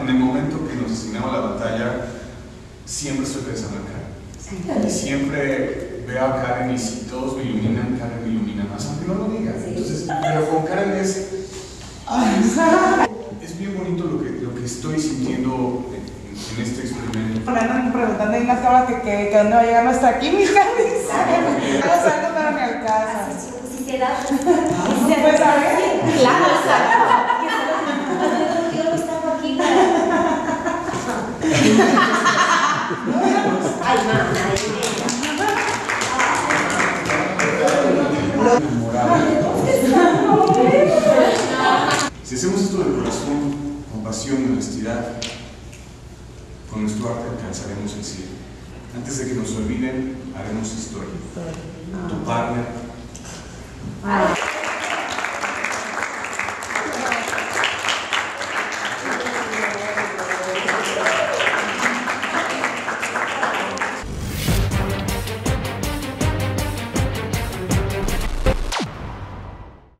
en el momento que nos asignaba la batalla, siempre estoy pensando en Karen. Y siempre veo a Karen y si todos me iluminan, Karen me ilumina más, aunque no lo diga. Entonces, pero con Karen es... es bien bonito lo que, lo que estoy sintiendo en, en este experimento. Por ahí preguntando en las cámaras que, que, que dónde va a llegar nuestra química. Claro, ah, ah, no salgo para mi alcance. Si hacemos esto de corazón, con pasión y honestidad, con nuestro arte alcanzaremos el cielo. Antes de que nos olviden, haremos historia. Tu partner.